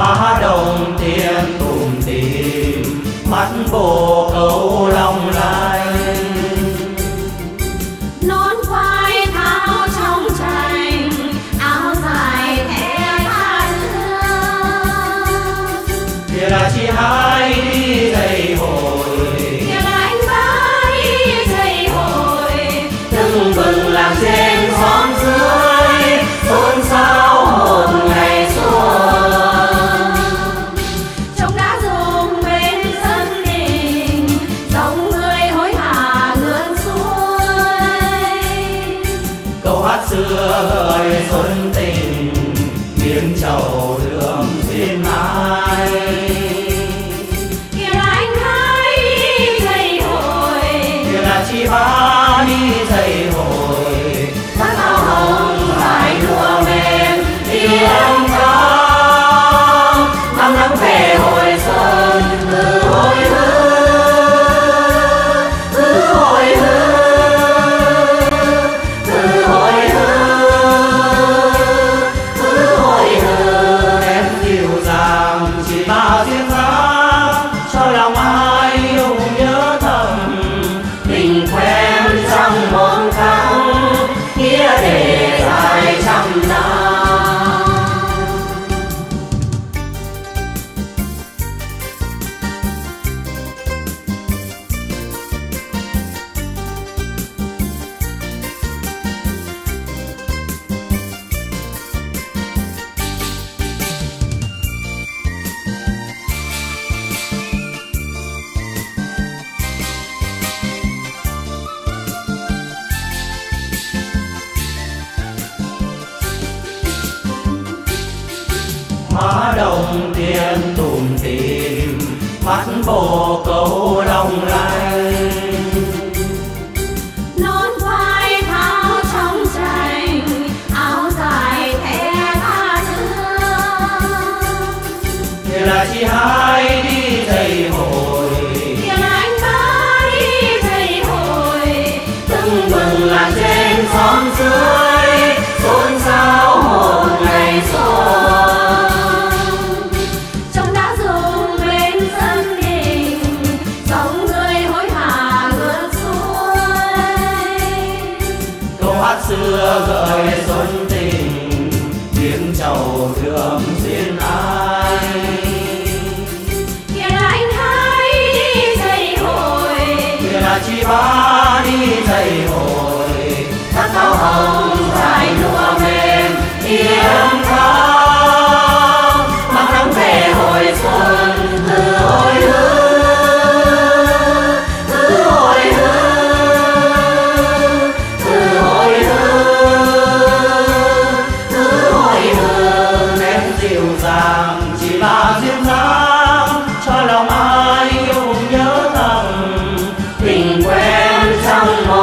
phá đồng thiên cùng tìm mắt bồ câu xưa xuân tình miếng chầu. sông tiên tùm tìm mắt bồ câu đông lai nón vai tháo trong tranh áo dài thẻ tha thương hát xưa gợi xuân tình tiếng chầu thương duyên ai. Kia là anh hai đi dạy hồi kia là chị ba đi dạy hồi các tao hồng 한 번.